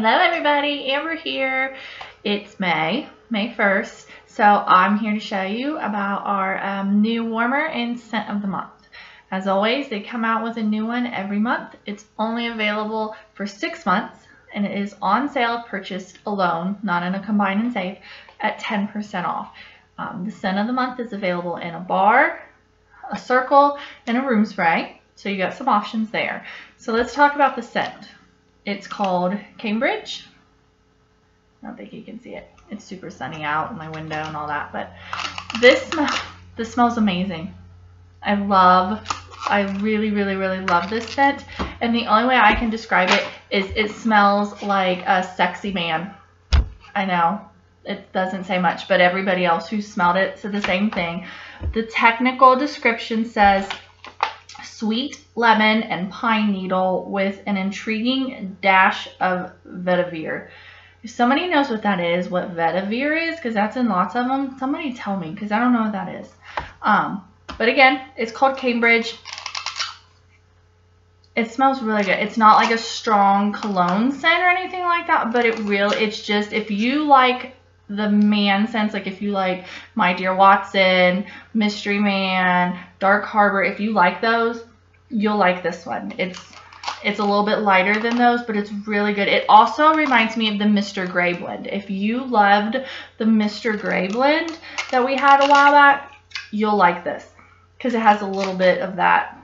Hello everybody, Amber here. It's May, May 1st. So I'm here to show you about our um, new warmer and scent of the month. As always, they come out with a new one every month. It's only available for six months and it is on sale purchased alone, not in a combine and save, at 10% off. Um, the scent of the month is available in a bar, a circle, and a room spray. So you got some options there. So let's talk about the scent. It's called Cambridge. I don't think you can see it. It's super sunny out in my window and all that, but this this smells amazing. I love, I really, really, really love this scent. And the only way I can describe it is it smells like a sexy man. I know, it doesn't say much, but everybody else who smelled it said the same thing. The technical description says sweet lemon and pine needle with an intriguing dash of vetiver. If somebody knows what that is, what vetiver is, because that's in lots of them, somebody tell me, because I don't know what that is. Um, but again, it's called Cambridge. It smells really good. It's not like a strong cologne scent or anything like that, but it really, it's just, if you like the man scents, like if you like My Dear Watson, Mystery Man, Dark Harbor, if you like those, you'll like this one. It's it's a little bit lighter than those, but it's really good. It also reminds me of the Mr. Grey blend. If you loved the Mr. Grey blend that we had a while back, you'll like this because it has a little bit of that.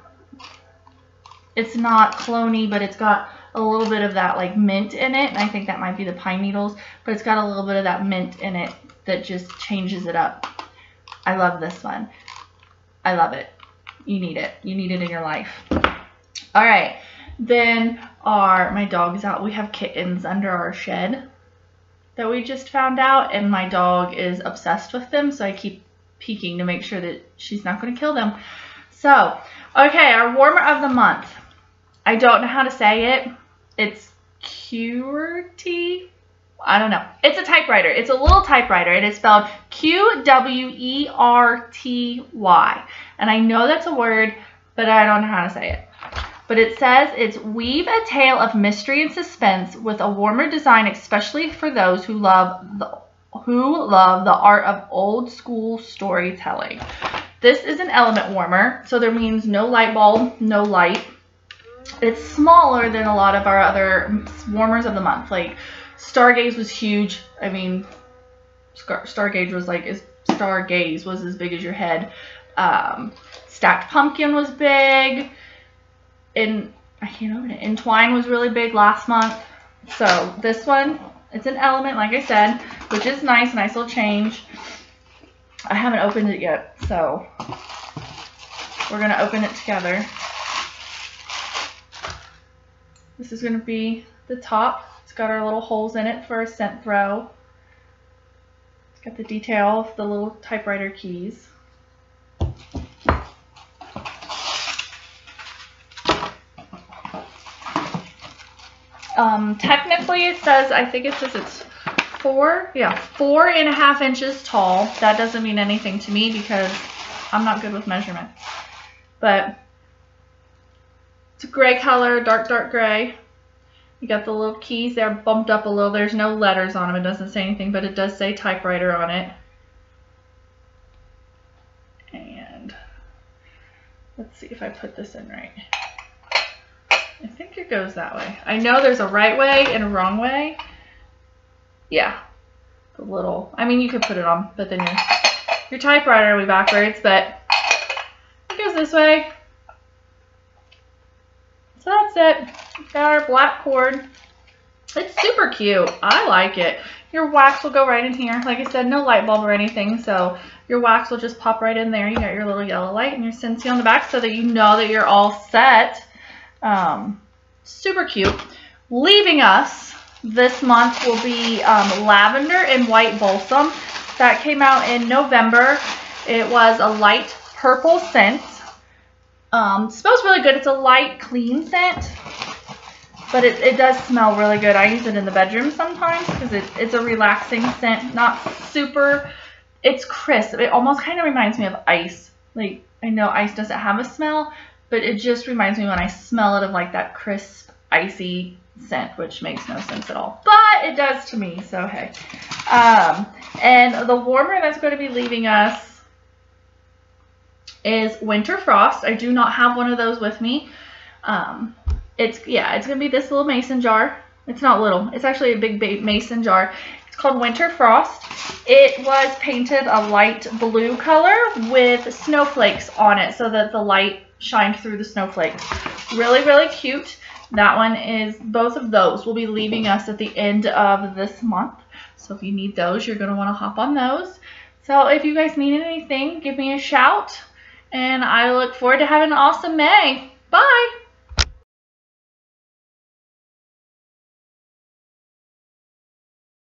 It's not cloney, but it's got a little bit of that like mint in it. And I think that might be the pine needles, but it's got a little bit of that mint in it that just changes it up. I love this one. I love it. You need it. You need it in your life. All right. Then our, my dog's out. We have kittens under our shed that we just found out. And my dog is obsessed with them. So I keep peeking to make sure that she's not going to kill them. So, okay, our warmer of the month. I don't know how to say it. It's QWERTY. I don't know. It's a typewriter. It's a little typewriter. It is spelled Q-W-E-R-T-Y. And I know that's a word, but I don't know how to say it. But it says it's weave a tale of mystery and suspense with a warmer design, especially for those who love the who love the art of old school storytelling. This is an element warmer, so there means no light bulb, no light. It's smaller than a lot of our other warmers of the month. Like Stargaze was huge. I mean, Star Stargaze was like as Stargaze was as big as your head. Um, Stacked Pumpkin was big. And I can't open it. Entwine was really big last month. So this one, it's an element, like I said, which is nice, nice little change. I haven't opened it yet, so we're gonna open it together. This is gonna be the top. It's got our little holes in it for a scent throw. It's got the detail of the little typewriter keys. Um, technically it says, I think it says it's four, yeah, four and a half inches tall. That doesn't mean anything to me because I'm not good with measurements. But it's a gray color, dark, dark gray. You got the little keys there bumped up a little. There's no letters on them. It doesn't say anything, but it does say typewriter on it. And let's see if I put this in right. I think it goes that way. I know there's a right way and a wrong way. Yeah. The little, I mean, you could put it on, but then your, your typewriter will be backwards, but it goes this way. So that's it. Got our black cord. It's super cute. I like it. Your wax will go right in here. Like I said, no light bulb or anything, so your wax will just pop right in there. You got your little yellow light and your Scentsy on the back so that you know that you're all set. Um, super cute. Leaving us this month will be um, Lavender and White Balsam. That came out in November. It was a light purple scent. Um, smells really good. It's a light, clean scent. But it, it does smell really good. I use it in the bedroom sometimes because it, it's a relaxing scent. Not super, it's crisp. It almost kind of reminds me of ice. Like, I know ice doesn't have a smell, but it just reminds me when I smell it of like that crisp icy scent, which makes no sense at all. But it does to me, so hey. Um, and the warmer that's going to be leaving us is Winter Frost. I do not have one of those with me. Um, it's, yeah, it's going to be this little mason jar. It's not little. It's actually a big mason jar. It's called Winter Frost. It was painted a light blue color with snowflakes on it so that the light shined through the snowflakes. Really, really cute. That one is, both of those will be leaving us at the end of this month. So if you need those, you're going to want to hop on those. So if you guys need anything, give me a shout. And I look forward to having an awesome May. Bye!